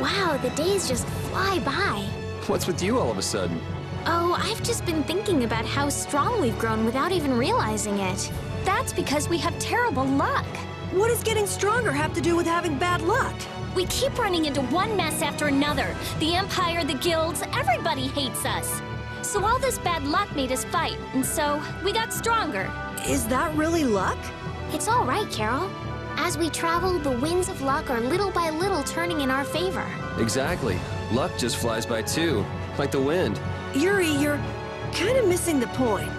Wow, the days just fly by. What's with you all of a sudden? Oh, I've just been thinking about how strong we've grown without even realizing it. That's because we have terrible luck. What does getting stronger have to do with having bad luck? We keep running into one mess after another. The Empire, the guilds, everybody hates us. So all this bad luck made us fight, and so we got stronger. Is that really luck? It's all right, Karol. As we travel, the winds of luck are little by little turning in our favor. Exactly. Luck just flies by too, like the wind. Yuri, you're kind of missing the point.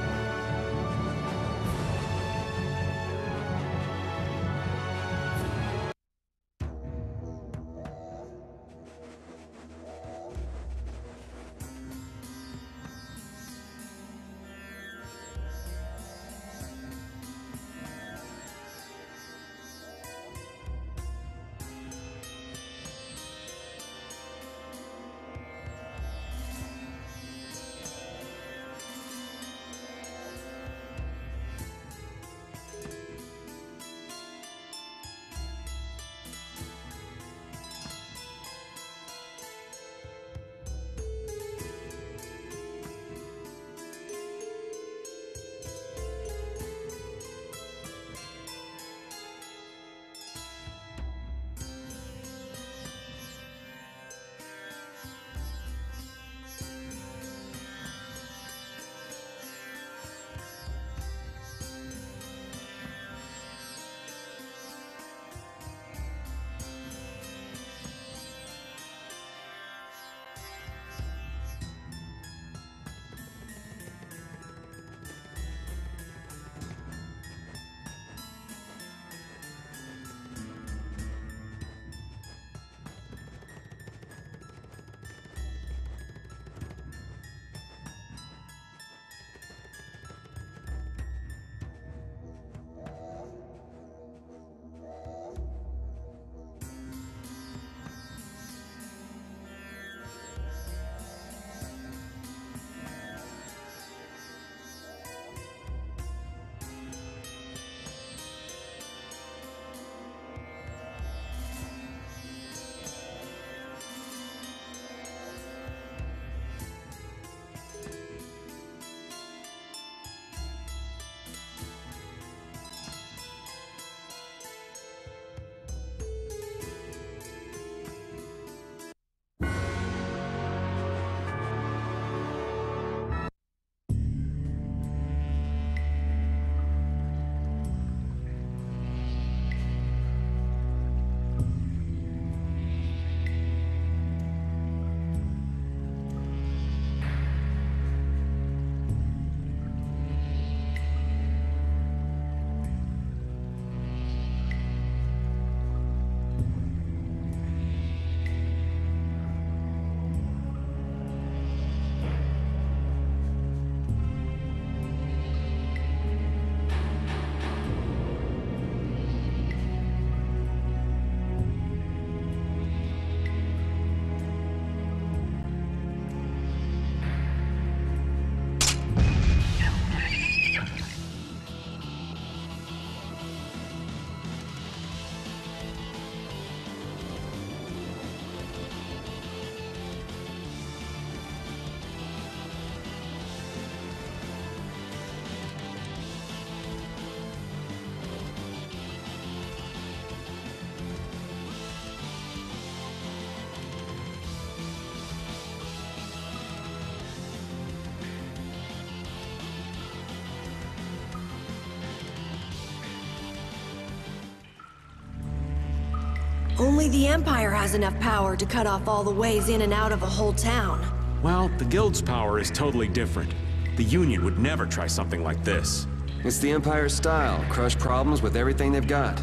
Only the Empire has enough power to cut off all the ways in and out of a whole town. Well, the Guild's power is totally different. The Union would never try something like this. It's the Empire's style, crush problems with everything they've got.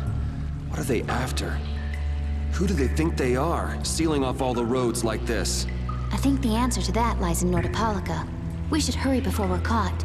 What are they after? Who do they think they are, sealing off all the roads like this? I think the answer to that lies in Nordopolica. We should hurry before we're caught.